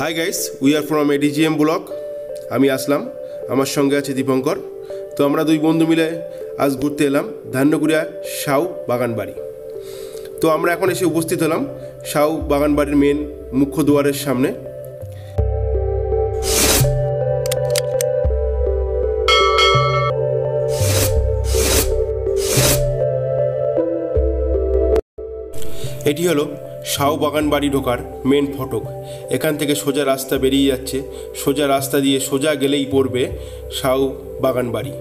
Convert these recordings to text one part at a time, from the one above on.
Hi guys we are from ADGM block আমি আসলাম, আমার সঙ্গে আছে দীপঙ্কর। তো আমরা দুই বন্ধু মিলে আজ ঘুরতে এলাম ধান্যকুড়িয়া সাউ বাগান বাড়ি তো আমরা এখন এসে উপস্থিত হলাম সাউ বাগান বাড়ির মেন মুখ্য দুয়ারের সামনে। এটি হলো শাও বাগান বাড়ি ঢোকার মেন ফটক। এখান থেকে সোজা রাস্তা বেরিয়ে যাচ্ছে। সোজা রাস্তা দিয়ে সোজা গেলেই পড়বে শাও বাগান বাড়ি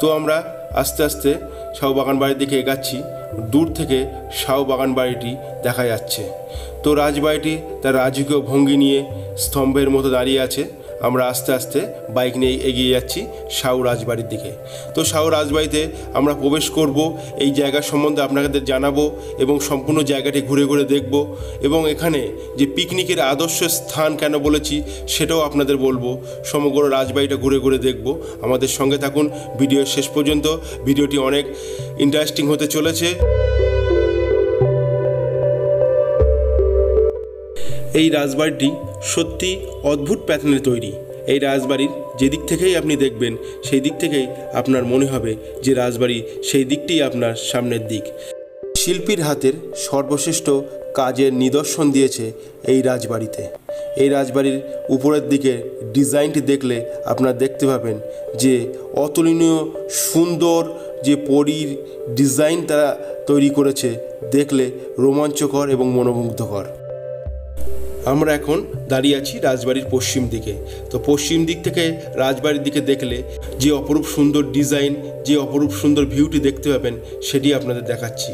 তো আমরা আস্তে আস্তে শাও বাগান বাড়ির দিকে এগাচ্ছি। দূর থেকে শাও বাগান বাড়িটি দেখা যাচ্ছে। তো রাজবাড়িটি তার রাজকীয় ভঙ্গি নিয়ে স্তম্ভের মতো দাঁড়িয়ে আছে। আমরা আস্তে আস্তে বাইক নিয়ে এগিয়ে যাচ্ছি শাহু রাজবাড়ির দিকে। তো শাহু রাজবাড়িতে আমরা প্রবেশ করব, এই জায়গা সম্বন্ধে আপনাদের জানাব এবং সম্পূর্ণ জায়গাটি ঘুরে ঘুরে দেখব এবং এখানে যে পিকনিকের আদর্শ স্থান কেন বলেছি সেটাও আপনাদের বলব। সমগ্র রাজবাড়িটা ঘুরে ঘুরে দেখব। আমাদের সঙ্গে থাকুন, ভিডিওর শেষ পর্যন্ত। ভিডিওটি অনেক ইন্টারেস্টিং হতে চলেছে। এই রাজবাড়িটি সত্যি অদ্ভুত প্যাটার্নে তৈরি। এই রাজবাড়ির যে দিক থেকেই আপনি দেখবেন সেই দিক থেকেই আপনার মনে হবে যে রাজবাড়ি সেই দিকটি আপনার সামনের দিক। শিল্পীর হাতের সর্বশ্রেষ্ঠ কাজের নিদর্শন দিয়েছে এই রাজবাড়িতে। এই রাজবাড়ির উপরের দিকে ডিজাইনটি দেখলে আপনারা দেখতে পাবেন যে অতুলনীয়, সুন্দর যে পরীর ডিজাইন তারা তৈরি করেছে, দেখলে রোমাঞ্চকর এবং মনোমুগ্ধকর। আমরা এখন দাঁড়িয়ে আছি রাজবাড়ির পশ্চিম দিকে। তো পশ্চিম দিক থেকে রাজবাড়ির দিকে দেখলে যে অপরূপ সুন্দর ডিজাইন, যে অপরূপ সুন্দর ভিউটি দেখতে পাবেন, সেটি আপনাদের দেখাচ্ছি।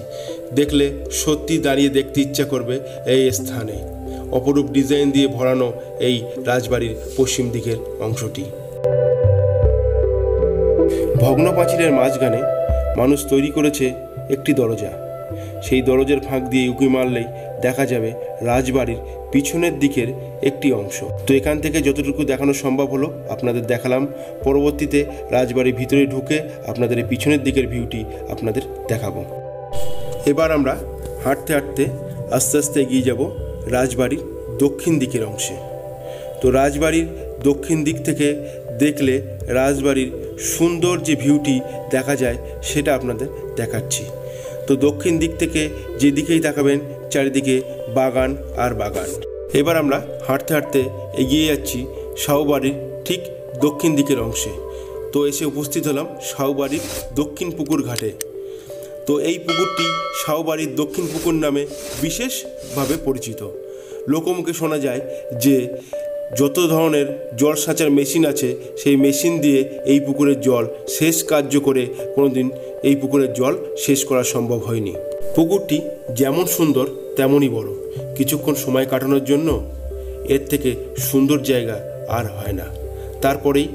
দেখলে সত্যি দাঁড়িয়ে দেখতে ইচ্ছা করবে এই স্থানে। অপরূপ ডিজাইন দিয়ে ভরানো এই রাজবাড়ির পশ্চিম দিকের অংশটি। ভগ্ন পাঁচিলের মাঝখানে মানুষ তৈরি করেছে একটি দরজা। সেই দরজার ফাঁক দিয়ে উঁকি মারলেই দেখা যাবে রাজবাড়ির পিছনের দিকের একটি অংশ। তো এখান থেকে যতটুকু দেখানো সম্ভব হলো, আপনাদের দেখালাম। পরবর্তীতে রাজবাড়ির ভিতরে ঢুকে আপনাদের পিছনের দিকের ভিউটি আপনাদের দেখাবো। এবার আমরা হাঁটতে হাঁটতে আস্তে আস্তে এগিয়ে যাব রাজবাড়ির দক্ষিণ দিকের অংশে। তো রাজবাড়ির দক্ষিণ দিক থেকে দেখলে রাজবাড়ির সুন্দর যে ভিউটি দেখা যায়, সেটা আপনাদের দেখাচ্ছি। তো দক্ষিণ দিক থেকে যেদিকেই তাকাবেন চারিদিকে বাগান আর বাগান। এবার আমরা হাঁটতে হাঁটতে এগিয়ে যাচ্ছি শাহবাড়ির ঠিক দক্ষিণ দিকের অংশে। তো এসে উপস্থিত হলাম শাহবাড়ির দক্ষিণ পুকুর ঘাটে। তো এই পুকুরটি শাহবাড়ির দক্ষিণ পুকুর নামে বিশেষভাবে পরিচিত। লোকমুখে শোনা যায় যে, যত ধরনের জল সাঁচার মেশিন আছে, সেই মেশিন দিয়ে এই পুকুরের জল শেষ কার্য করে কোনোদিন এই পুকুরের জল শেষ করা সম্ভব হয়নি। পুকুরটি যেমন সুন্দর, তেমনই বড়। কিছুক্ষণ সময় কাটানোর জন্য এর থেকে সুন্দর জায়গা আর হয় না। তারপরেই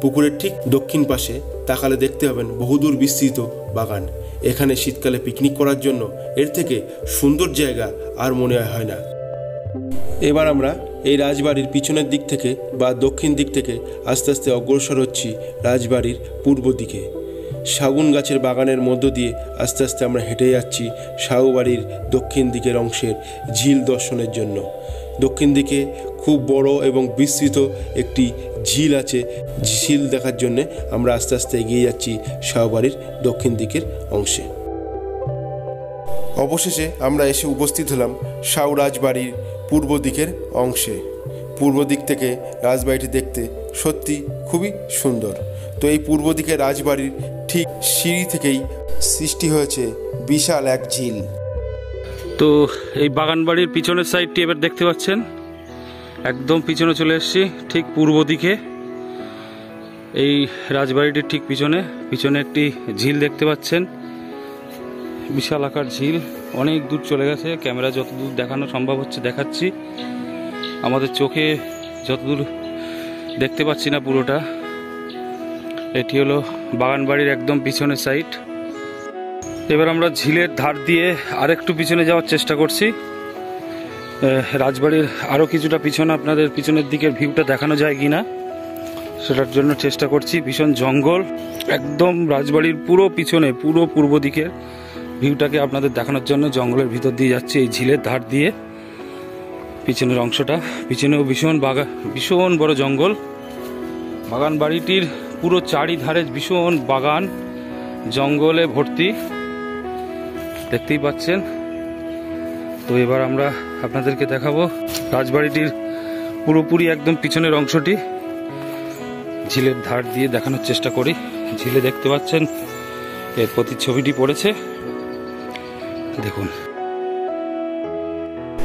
পুকুরের ঠিক দক্ষিণ পাশে তাকালে দেখতে পাবেন বহুদূর বিস্তৃত বাগান। এখানে শীতকালে পিকনিক করার জন্য এর থেকে সুন্দর জায়গা আর মনে হয় না। এবার আমরা এই রাজবাড়ির পিছনের দিক থেকে বা দক্ষিণ দিক থেকে আস্তে আস্তে অগ্রসর হচ্ছি রাজবাড়ির পূর্ব দিকে। শাগুন গাছের বাগানের মধ্য দিয়ে আস্তে আস্তে আমরা হেঁটে যাচ্ছি শাহুবাড়ির দক্ষিণ দিকের অংশের ঝিল দর্শনের জন্য। দক্ষিণ দিকে খুব বড় এবং বিস্তৃত একটি ঝিল আছে। ঝিল দেখার জন্য আমরা আস্তে আস্তে এগিয়ে যাচ্ছি শাহবাড়ির দক্ষিণ দিকের অংশে। অবশেষে আমরা এসে উপস্থিত হলাম শাউ রাজবাড়ির পূর্ব দিকের অংশে। পূর্ব দিক থেকে রাজবাড়িটি দেখতে সত্যি খুবই সুন্দর। তো এই পূর্ব দিকের রাজবাড়ির ঠিক সিঁড়ি থেকেই সৃষ্টি হয়েছে বিশাল এক ঝিল। তো এই বাগান বাড়ির পিছনের সাইডটি এবার দেখতে পাচ্ছেন? একদম পিছনে চলে এসেছি, ঠিক পূর্ব দিকে। এই রাজবাড়িটির ঠিক পিছনে পিছনে একটি ঝিল দেখতে পাচ্ছেন। বিশাল আকার ঝিল, অনেক দূর চলে গেছে, ক্যামেরা যতদূর দেখানো সম্ভব হচ্ছে দেখাচ্ছি। আমাদের চোখে যতদূর দেখতে পাচ্ছি না পুরোটা। এটি হলো বাগানবাড়ির একদম পিছনের সাইড এবার আমরা ঝিলের ধার দিয়ে আরেকটু পিছনে যাওয়ার চেষ্টা করছি। রাজবাড়ির আরও কিছুটা পিছনে আপনাদের পিছনের দিকের ভিউটা দেখানো যায় কি না সেটার জন্য চেষ্টা করছি। ভীষণ জঙ্গল, একদম রাজবাড়ির পুরো পিছনে, পুরো পূর্ব দিকের ভিউটাকে আপনাদের দেখানোর জন্য জঙ্গলের ভিতর দিয়ে যাচ্ছি এই ঝিলের ধার দিয়ে। পিছনের অংশটা, পিছনেও ভীষণ বাগা, ভীষণ বড় জঙ্গল। বাগান বাড়িটির পুরো চারিধারে ভীষণ বাগান, জঙ্গলে ভর্তি। দেখতেই পাচ্ছেন। তো এবার আমরা আপনাদেরকে দেখাবো রাজবাড়িটির পুরোপুরি একদম পিছনের অংশটি। ঝিলের ধার দিয়ে দেখানোর চেষ্টা করি। ঝিলে দেখতে পাচ্ছেন, এর প্রতিচ্ছবিটি পড়েছে। দেখুন।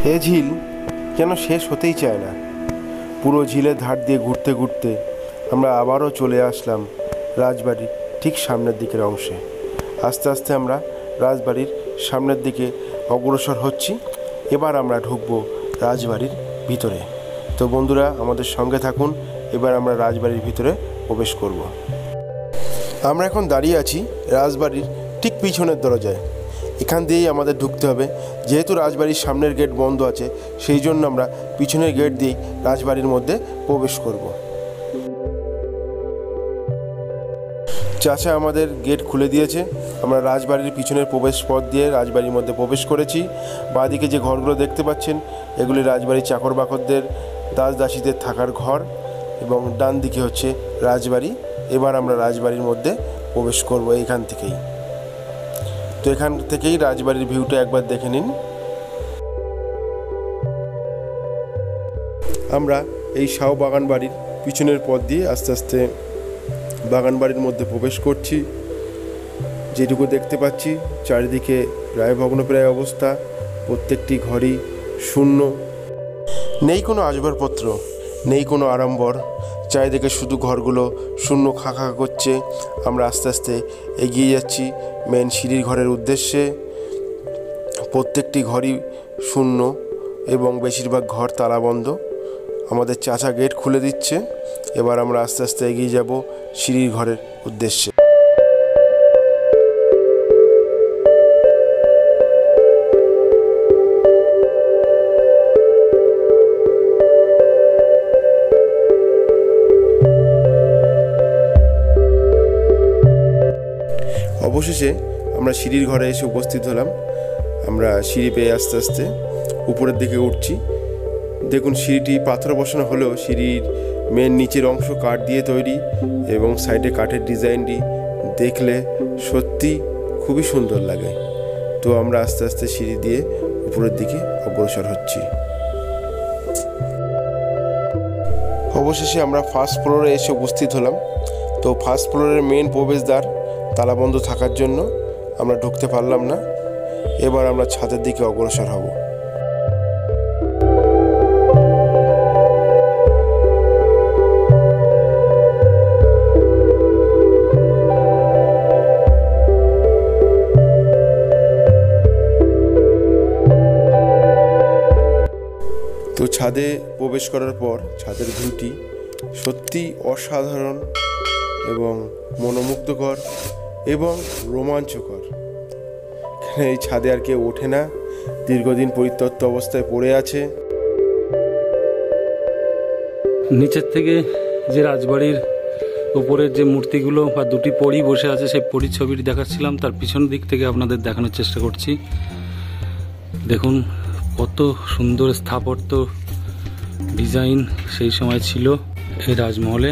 এ ঝিল যেন শেষ হতেই চায় না। পুরো ঝিলের ধার দিয়ে ঘুরতে ঘুরতে আমরা আবারও চলে আসলাম রাজবাড়ির ঠিক সামনের দিকের অংশে। আস্তে আস্তে আমরা রাজবাড়ির সামনের দিকে অগ্রসর হচ্ছি। এবার আমরা ঢুকবো রাজবাড়ির ভিতরে। তো বন্ধুরা, আমাদের সঙ্গে থাকুন। এবার আমরা রাজবাড়ির ভিতরে প্রবেশ করব। আমরা এখন দাঁড়িয়ে আছি রাজবাড়ির ঠিক পিছনের দরজায়। এখান দিয়েই আমাদের ঢুকতে হবে। যেহেতু রাজবাড়ির সামনের গেট বন্ধ আছে, সেই জন্য আমরা পিছনের গেট দিয়েই রাজবাড়ির মধ্যে প্রবেশ করব। চাচা আমাদের গেট খুলে দিয়েছে। আমরা রাজবাড়ির পিছনের প্রবেশ পথ দিয়ে রাজবাড়ির মধ্যে প্রবেশ করেছি। বাঁদিকে যে ঘরগুলো দেখতে পাচ্ছেন, এগুলি রাজবাড়ির চাকর বাকরদের দাস দাসীদের থাকার ঘর এবং ডান দিকে হচ্ছে রাজবাড়ি। এবার আমরা রাজবাড়ির মধ্যে প্রবেশ করব এইখান থেকেই। তো এখান থেকেই রাজবাড়ির ভিউটা একবার দেখে নিন। আমরা এই শাহ বাগান বাড়ির পিছনের পথ দিয়ে আস্তে আস্তে বাগান বাড়ির মধ্যে প্রবেশ করছি। যেটুকু দেখতে পাচ্ছি, চারিদিকে প্রায় ভগ্নপ্রায় অবস্থা, প্রত্যেকটি ঘরই শূন্য। নেই কোনো আসবাবপত্র, নেই কোনো আড়ম্বর, চারিদিকে শুধু ঘরগুলো শূন্য খা খা করছে। আমরা আস্তে আস্তে এগিয়ে যাচ্ছি মেন সিঁড়ির ঘরের উদ্দেশ্যে। প্রত্যেকটি ঘরই শূন্য এবং বেশিরভাগ ঘর তালাবন্ধ। আমাদের চাচা গেট খুলে দিচ্ছে। এবার আমরা আস্তে আস্তে এগিয়ে যাব সিঁড়ির ঘরের উদ্দেশ্যে। অবশেষে আমরা সিঁড়ির ঘরে এসে উপস্থিত হলাম। আমরা সিঁড়ি পেয়ে আস্তে আস্তে উপরের দিকে উঠছি। দেখুন, সিঁড়িটি পাথর বসানো হলেও সিঁড়ির মেন নিচের অংশ কাঠ দিয়ে তৈরি এবং সাইডে কাঠের ডিজাইনটি দেখলে সত্যি খুবই সুন্দর লাগে। তো আমরা আস্তে আস্তে সিঁড়ি দিয়ে উপরের দিকে অগ্রসর হচ্ছি। অবশেষে আমরা ফার্স্ট ফ্লোরে এসে উপস্থিত হলাম। তো ফার্স্ট ফ্লোরের মেন প্রবেশদ্বার তালাবন্ধ থাকার জন্য আমরা ঢুকতে পারলাম না। এবার আমরা ছাদের দিকে অগ্রসর হব। ছাদে প্রবেশ করার পর, ছাদের ভিউটি সত্যি অসাধারণ এবং মনোমুগ্ধকর এবং রোমাঞ্চকর। এখানে এই ছাদে আর কেউ ওঠে না, দীর্ঘদিন পরিত্যক্ত অবস্থায় পড়ে আছে। নিচের থেকে যে রাজবাড়ির উপরের যে মূর্তিগুলো বা দুটি পরী বসে আছে, সেই পরীর ছবিটি দেখাচ্ছিলাম। তার পিছন দিক থেকে আপনাদের দেখানোর চেষ্টা করছি। দেখুন, কত সুন্দর স্থাপত্য ডিজাইন সেই সময় ছিল এই রাজমহলে।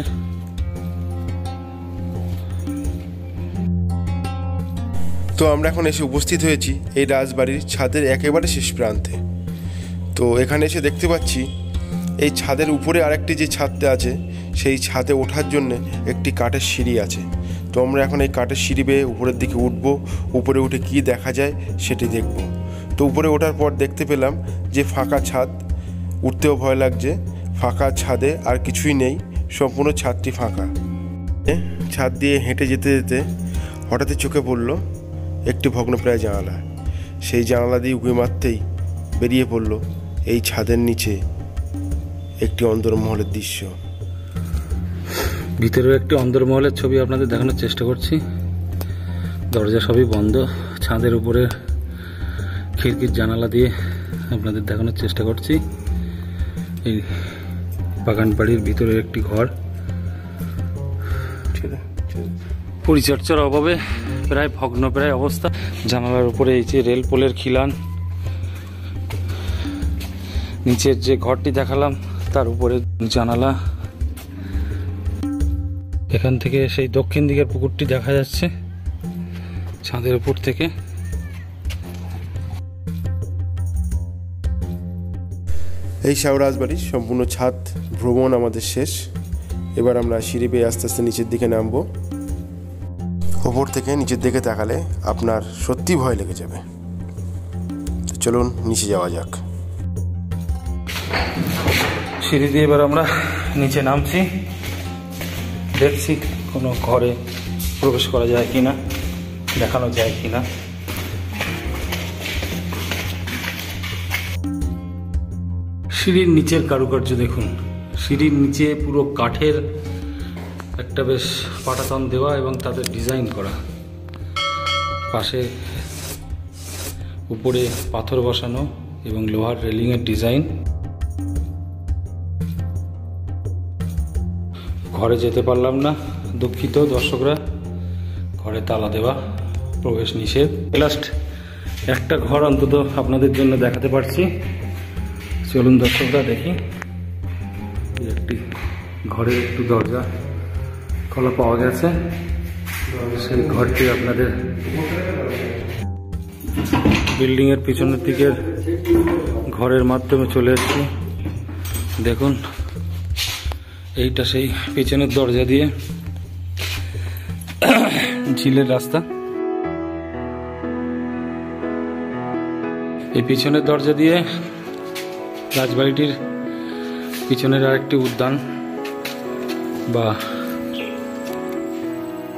তো আমরা এখন এসে উপস্থিত হয়েছি এই রাজবাড়ির ছাদের একেবারে শেষ প্রান্তে। তো এখানে এসে দেখতে পাচ্ছি এই ছাদের উপরে আরেকটি যে ছাদটা আছে, সেই ছাদে ওঠার জন্য একটি কাঠের সিঁড়ি আছে। তো আমরা এখন এই কাঠের সিঁড়ি বেয়ে উপরের দিকে উঠব, উপরে উঠে কি দেখা যায় সেটি দেখব। তো উপরে ওঠার পর দেখতে পেলাম যে ফাঁকা ছাদ উঠতেও ভয় লাগছে, ফাঁকা ছাদে আর কিছুই নেই, সম্পূর্ণ ছাদটি ফাঁকা। ছাদ দিয়ে হেঁটে যেতে যেতে হঠাৎই চোখে পড়ল একটি ভগ্নপ্রায় জানালা। সেই জানালা দিয়ে উঁকি মারতেই বেরিয়ে পড়ল এই ছাদের নিচে একটি অন্দরমহলের দৃশ্য। ভিতরেও একটি অন্দরমহলের ছবি আপনাদের দেখানোর চেষ্টা করছি। দরজা সবই বন্ধ, ছাদের উপরে খিড়কির জানালা দিয়ে আপনাদের দেখানোর চেষ্টা করছি। এই বাগান বাড়ির ভিতরে একটি ঘর। পরিচর্যার অভাবে প্রায় ভগ্ন প্রায় অবস্থা। জানালার উপরে এই যে রেল পোলের খিলান। নিচের যে ঘরটি দেখালাম তার উপরে জানালা। এখান থেকে সেই দক্ষিণ দিকের পুকুরটি দেখা যাচ্ছে ছাদের উপর থেকে। এই শাহরাজ বাড়ির সম্পূর্ণ ছাদ, ভ্রমণ আমাদের শেষ। এবার আমরা সিঁড়ি বেয়ে আস্তে আস্তে নিচের দিকে নামবো। ওপর থেকে নিচের দিকে তাকালে আপনার সত্যি ভয় লেগে যাবে। চলুন, নিচে যাওয়া যাক। সিঁড়ি দিয়ে এবার আমরা নিচে নামছি। দেখছি কোনো ঘরে প্রবেশ করা যায় কিনা, দেখানো যায় কিনা। সিঁড়ির নিচের কারুকার্য দেখুন। সিঁড়ির নিচে পুরো কাঠের একটা বেশ পাটাতন দেওয়া এবং তাদের ডিজাইন করা। পাশে উপরে পাথর বসানো এবং লোহার রেলিংয়ের ডিজাইন। ঘরে যেতে পারলাম না, দুঃখিত দর্শকরা। ঘরে তালা দেওয়া, প্রবেশ নিষেধ। লাস্ট একটা ঘর অন্তত আপনাদের জন্য দেখাতে পারছি। চলুন দর্শকরা দেখি। একটি ঘরের একটু দরজা, খোলা পাওয়া গেছে। সেই ঘরটি আপনাদের বিল্ডিংয়ের পিছনের দিকের ঘরের মাধ্যমে চলে এসেছি। দেখুন, এইটা সেই পিছনের দরজা দিয়ে ঝিলের রাস্তা। এই পিছনের দরজা দিয়ে রাজবাড়িটির পিছনের আরেকটি উদ্যান বা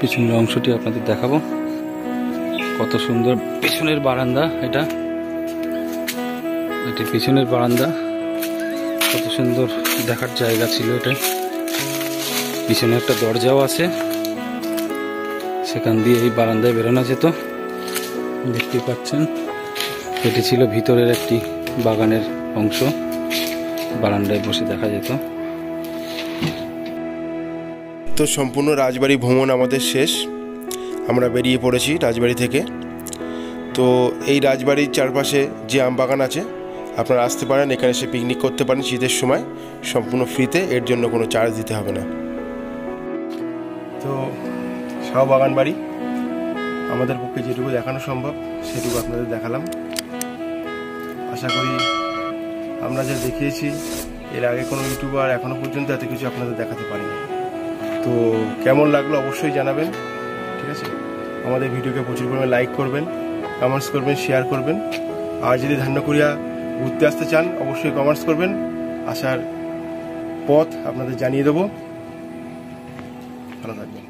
পিছনের অংশটি আপনাদের দেখাবো। কত সুন্দর পিছনের বারান্দা এটা। এটি পিছনের বারান্দা। কত সুন্দর দেখার জায়গা ছিল এটা। পিছনে একটা দরজাও আছে। সেখান দিয়ে এই বারান্দায় বেরোনো যেত। দেখতে পাচ্ছেন, এটি ছিল ভিতরের একটি বাগানের অংশ। বারান্দায় বসে দেখা যেত। তো সম্পূর্ণ রাজবাড়ি ভ্রমণ আমাদের শেষ। আমরা বেরিয়ে পড়েছি রাজবাড়ি থেকে। তো এই রাজবাড়ির চারপাশে যে আম বাগান আছে, আপনারা আসতে পারেন, এখানে এসে পিকনিক করতে পারেন শীতের সময়। সম্পূর্ণ ফ্রিতে এর জন্য কোনো চার্জ দিতে হবে না। তো শাহ বাগান বাড়ি, আমাদের পক্ষে যেটুকু দেখানো সম্ভব, সেটুকু আপনাদের দেখালাম। আশা করি আমরা যা দেখিয়েছি, এর আগে কোনো ইউটিউবার এখনও পর্যন্ত এত কিছু আপনাদের দেখাতে পারিনি। তো কেমন লাগল অবশ্যই জানাবেন, ঠিক আছে? আমাদের ভিডিওকে প্রচুর পরিমাণে লাইক করবেন কমেন্টস করবেন শেয়ার করবেন। আর যদি ধান্যকুড়িয়া ঘুরতে আসতে চান, অবশ্যই কমেন্টস করবেন। আসার পথ আপনাদের জানিয়ে দেবো। ভালো থাকবেন।